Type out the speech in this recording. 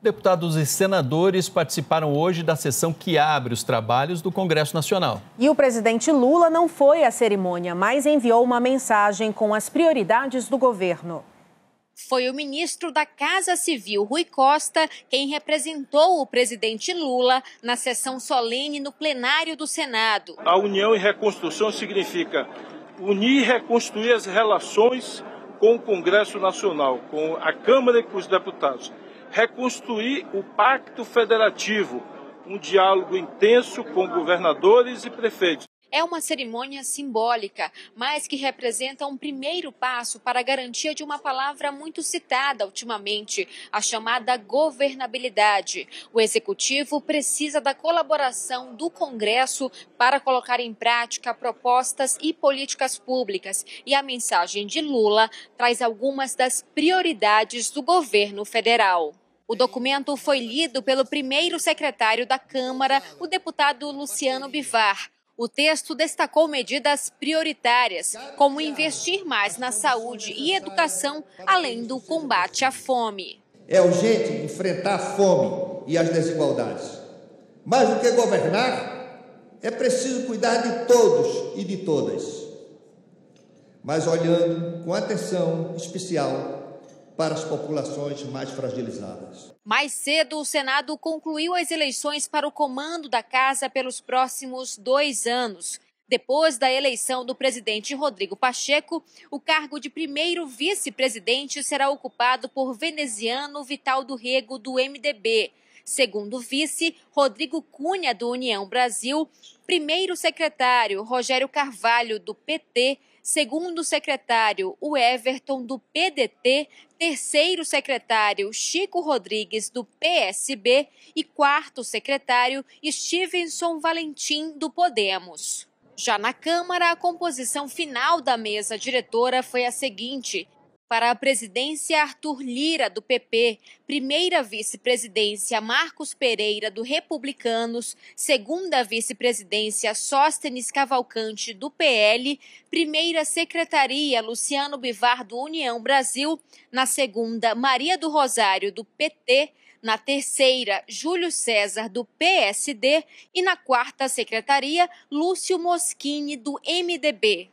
Deputados e senadores participaram hoje da sessão que abre os trabalhos do Congresso Nacional. E o presidente Lula não foi à cerimônia, mas enviou uma mensagem com as prioridades do governo. Foi o ministro da Casa Civil, Rui Costa, quem representou o presidente Lula na sessão solene no plenário do Senado. A união e reconstrução significa unir e reconstruir as relações com o Congresso Nacional, com a Câmara e com os deputados reconstruir o Pacto Federativo, um diálogo intenso com governadores e prefeitos. É uma cerimônia simbólica, mas que representa um primeiro passo para a garantia de uma palavra muito citada ultimamente, a chamada governabilidade. O executivo precisa da colaboração do Congresso para colocar em prática propostas e políticas públicas, e a mensagem de Lula traz algumas das prioridades do governo federal. O documento foi lido pelo primeiro secretário da Câmara, o deputado Luciano Bivar. O texto destacou medidas prioritárias, como investir mais na saúde e educação, além do combate à fome. É urgente enfrentar a fome e as desigualdades. Mais do que governar, é preciso cuidar de todos e de todas, mas olhando com atenção especial para as populações mais fragilizadas. Mais cedo, o Senado concluiu as eleições para o comando da Casa pelos próximos dois anos. Depois da eleição do presidente Rodrigo Pacheco, o cargo de primeiro vice-presidente será ocupado por veneziano Vital do Rego, do MDB. Segundo vice, Rodrigo Cunha, do União Brasil. Primeiro secretário, Rogério Carvalho, do PT Segundo secretário, o Everton, do PDT. Terceiro secretário, Chico Rodrigues, do PSB. E quarto secretário, Stevenson Valentim, do Podemos. Já na Câmara, a composição final da mesa diretora foi a seguinte: para a presidência, Arthur Lira, do PP. Primeira vice-presidência, Marcos Pereira, do Republicanos. Segunda vice-presidência, Sóstenes Cavalcante, do PL. Primeira secretaria, Luciano Bivar, do União Brasil. Na segunda, Maria do Rosário, do PT. Na terceira, Júlio César, do PSD. E na quarta secretaria, Lúcio Moschini, do MDB.